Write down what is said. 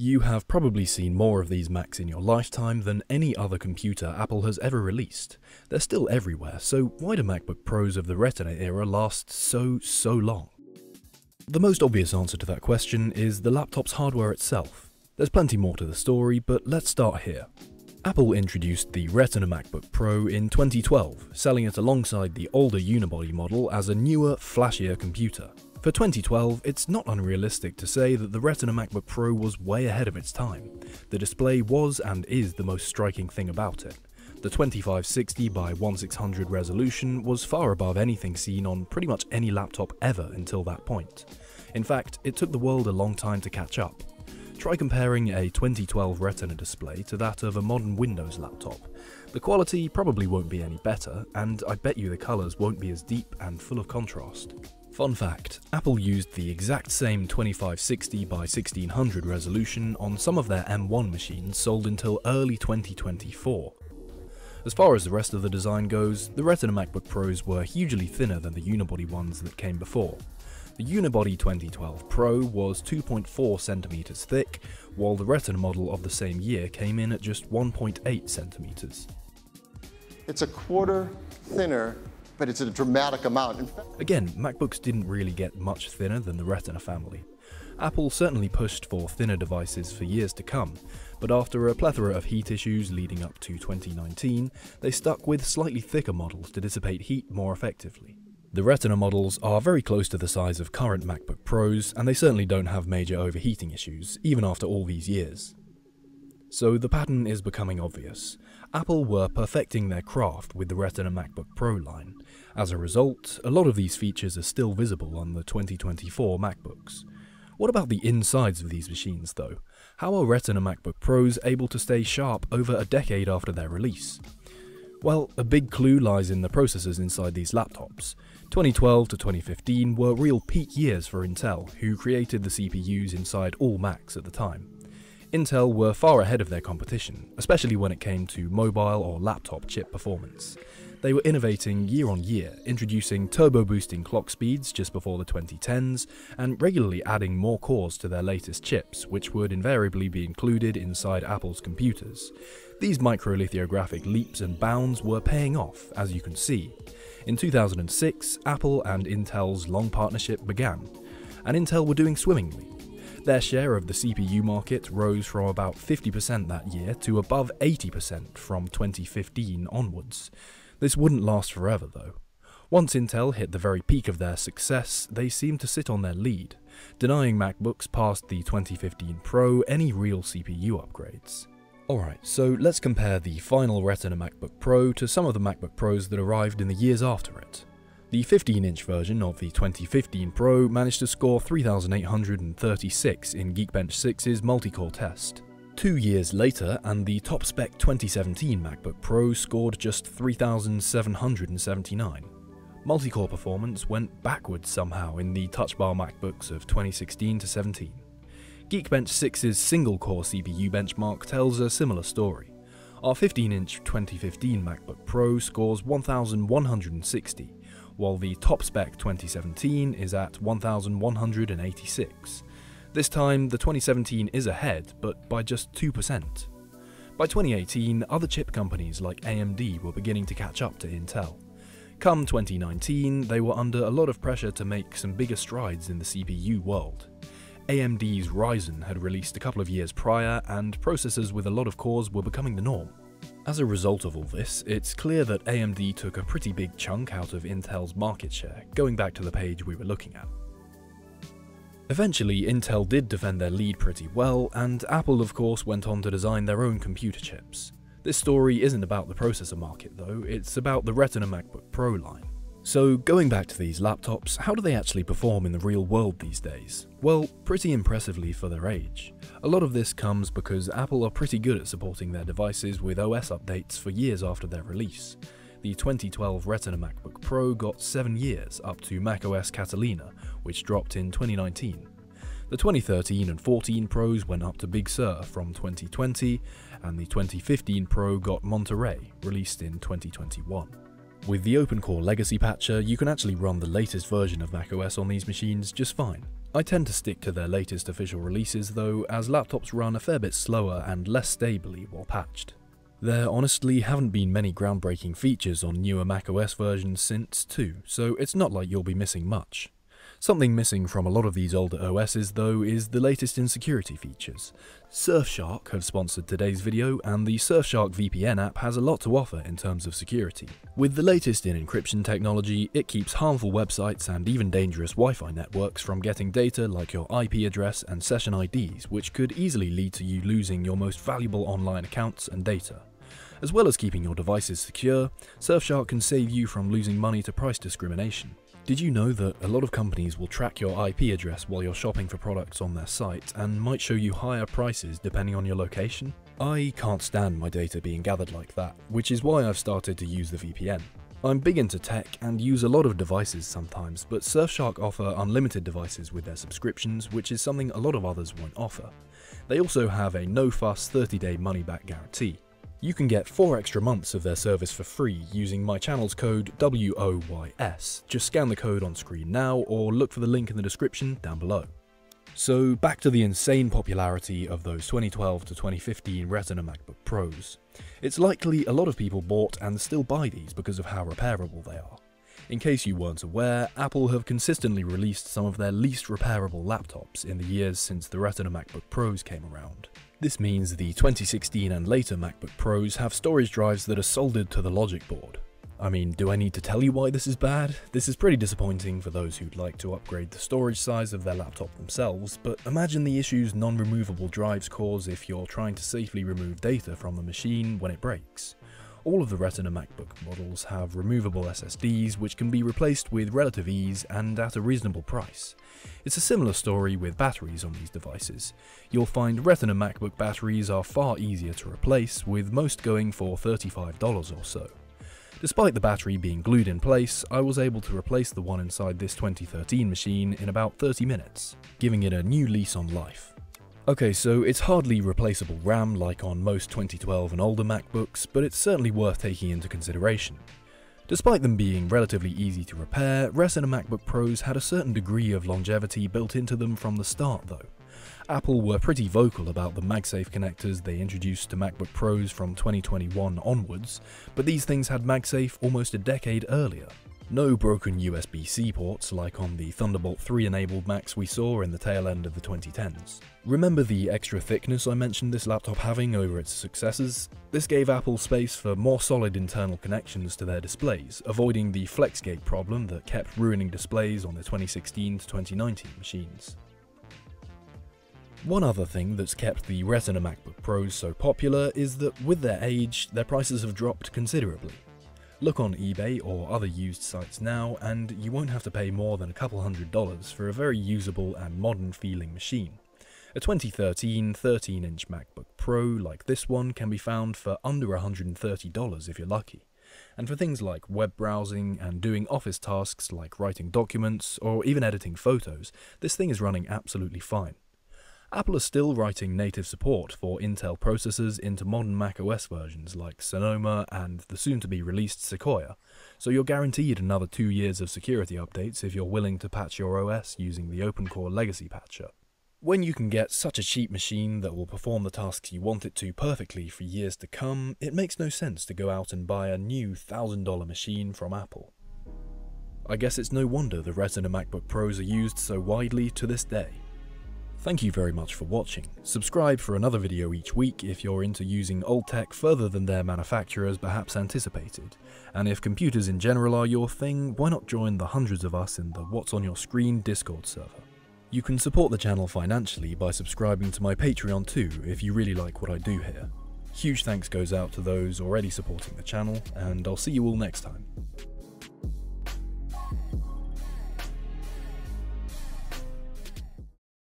You have probably seen more of these Macs in your lifetime than any other computer Apple has ever released. They're still everywhere, so why do MacBook Pros of the Retina era last so, so long? The most obvious answer to that question is the laptop's hardware itself. There's plenty more to the story, but let's start here. Apple introduced the Retina MacBook Pro in 2012, selling it alongside the older unibody model as a newer, flashier computer. For 2012, it's not unrealistic to say that the Retina MacBook Pro was way ahead of its time. The display was and is the most striking thing about it. The 2560 by 1600 resolution was far above anything seen on pretty much any laptop ever until that point. In fact, it took the world a long time to catch up. Try comparing a 2012 Retina display to that of a modern Windows laptop. The quality probably won't be any better, and I bet you the colours won't be as deep and full of contrast. Fun fact, Apple used the exact same 2560 by 1600 resolution on some of their M1 machines sold until early 2024. As far as the rest of the design goes, the Retina MacBook Pros were hugely thinner than the unibody ones that came before. The unibody 2012 Pro was 2.4cm thick, while the Retina model of the same year came in at just 1.8cm. It's a quarter thinner but it's a dramatic amount. Again, MacBooks didn't really get much thinner than the Retina family. Apple certainly pushed for thinner devices for years to come, but after a plethora of heat issues leading up to 2019, they stuck with slightly thicker models to dissipate heat more effectively. The Retina models are very close to the size of current MacBook Pros, and they certainly don't have major overheating issues, even after all these years. So the pattern is becoming obvious. Apple were perfecting their craft with the Retina MacBook Pro line. As a result, a lot of these features are still visible on the 2024 MacBooks. What about the insides of these machines though? How are Retina MacBook Pros able to stay sharp over a decade after their release? Well, a big clue lies in the processors inside these laptops. 2012 to 2015 were real peak years for Intel, who created the CPUs inside all Macs at the time. Intel were far ahead of their competition, especially when it came to mobile or laptop chip performance. They were innovating year on year, introducing turbo boosting clock speeds just before the 2010s, and regularly adding more cores to their latest chips, which would invariably be included inside Apple's computers. These microlithographic leaps and bounds were paying off, as you can see. In 2006, Apple and Intel's long partnership began, and Intel were doing swimmingly. Their share of the CPU market rose from about 50% that year to above 80% from 2015 onwards. This wouldn't last forever though. Once Intel hit the very peak of their success, they seemed to sit on their lead, denying MacBooks past the 2015 Pro any real CPU upgrades. Alright, so let's compare the final Retina MacBook Pro to some of the MacBook Pros that arrived in the years after it. The 15-inch version of the 2015 Pro managed to score 3,836 in Geekbench 6's multi-core test. Two years later, and the top-spec 2017 MacBook Pro scored just 3,779. Multi-core performance went backwards somehow in the Touch Bar MacBooks of 2016 to 17. Geekbench 6's single-core CPU benchmark tells a similar story. Our 15-inch 2015 MacBook Pro scores 1,160, while the top spec 2017 is at 1186. This time, the 2017 is ahead, but by just 2%. By 2018, other chip companies like AMD were beginning to catch up to Intel. Come 2019, they were under a lot of pressure to make some bigger strides in the CPU world. AMD's Ryzen had released a couple of years prior, and processors with a lot of cores were becoming the norm. As a result of all this, it's clear that AMD took a pretty big chunk out of Intel's market share, going back to the page we were looking at. Eventually, Intel did defend their lead pretty well, and Apple of course went on to design their own computer chips. This story isn't about the processor market though, it's about the Retina MacBook Pro line. So going back to these laptops, how do they actually perform in the real world these days? Well, pretty impressively for their age. A lot of this comes because Apple are pretty good at supporting their devices with OS updates for years after their release. The 2012 Retina MacBook Pro got 7 years up to macOS Catalina, which dropped in 2019. The 2013 and 14 Pros went up to Big Sur from 2020, and the 2015 Pro got Monterey, released in 2021. With the OpenCore Legacy Patcher, you can actually run the latest version of macOS on these machines just fine. I tend to stick to their latest official releases though, as laptops run a fair bit slower and less stably while patched. There honestly haven't been many groundbreaking features on newer macOS versions since too, so it's not like you'll be missing much. Something missing from a lot of these older OSs though is the latest in security features. Surfshark have sponsored today's video and the Surfshark VPN app has a lot to offer in terms of security. With the latest in encryption technology, it keeps harmful websites and even dangerous Wi-Fi networks from getting data like your IP address and session IDs which could easily lead to you losing your most valuable online accounts and data. As well as keeping your devices secure, Surfshark can save you from losing money to price discrimination. Did you know that a lot of companies will track your IP address while you're shopping for products on their site and might show you higher prices depending on your location? I can't stand my data being gathered like that, which is why I've started to use the VPN. I'm big into tech and use a lot of devices sometimes, but Surfshark offer unlimited devices with their subscriptions, which is something a lot of others won't offer. They also have a no-fuss 30-day money-back guarantee, you can get 4 extra months of their service for free using my channel's code WOYS. Just scan the code on screen now or look for the link in the description down below. So back to the insane popularity of those 2012 to 2015 Retina MacBook Pros. It's likely a lot of people bought and still buy these because of how repairable they are. In case you weren't aware, Apple have consistently released some of their least repairable laptops in the years since the Retina MacBook Pros came around. This means the 2016 and later MacBook Pros have storage drives that are soldered to the logic board. I mean, do I need to tell you why this is bad? This is pretty disappointing for those who'd like to upgrade the storage size of their laptop themselves, but imagine the issues non-removable drives cause if you're trying to safely remove data from the machine when it breaks. All of the Retina MacBook models have removable SSDs which can be replaced with relative ease and at a reasonable price. It's a similar story with batteries on these devices. You'll find Retina MacBook batteries are far easier to replace, with most going for $35 or so. Despite the battery being glued in place, I was able to replace the one inside this 2013 machine in about 30 minutes, giving it a new lease on life. Okay, so it's hardly replaceable RAM like on most 2012 and older MacBooks, but it's certainly worth taking into consideration. Despite them being relatively easy to repair, Retina MacBook Pros had a certain degree of longevity built into them from the start though. Apple were pretty vocal about the MagSafe connectors they introduced to MacBook Pros from 2021 onwards, but these things had MagSafe almost a decade earlier. No broken USB-C ports like on the Thunderbolt 3 enabled Macs we saw in the tail end of the 2010s. Remember the extra thickness I mentioned this laptop having over its successors? This gave Apple space for more solid internal connections to their displays, avoiding the FlexGate problem that kept ruining displays on the 2016 to 2019 machines. One other thing that's kept the Retina MacBook Pros so popular is that with their age, their prices have dropped considerably. Look on eBay or other used sites now, and you won't have to pay more than a couple hundred dollars for a very usable and modern feeling machine. A 2013 13 inch MacBook Pro like this one can be found for under $130 if you're lucky. And for things like web browsing and doing office tasks like writing documents or even editing photos, this thing is running absolutely fine. Apple is still writing native support for Intel processors into modern macOS versions like Sonoma and the soon to be released Sequoia, so you're guaranteed another two years of security updates if you're willing to patch your OS using the OpenCore Legacy patcher. When you can get such a cheap machine that will perform the tasks you want it to perfectly for years to come, it makes no sense to go out and buy a new $1000 machine from Apple. I guess it's no wonder the Retina MacBook Pros are used so widely to this day. Thank you very much for watching. Subscribe for another video each week if you're into using old tech further than their manufacturers perhaps anticipated. And if computers in general are your thing, why not join the hundreds of us in the What's on Your Screen Discord server. You can support the channel financially by subscribing to my Patreon too if you really like what I do here. Huge thanks goes out to those already supporting the channel, and I'll see you all next time.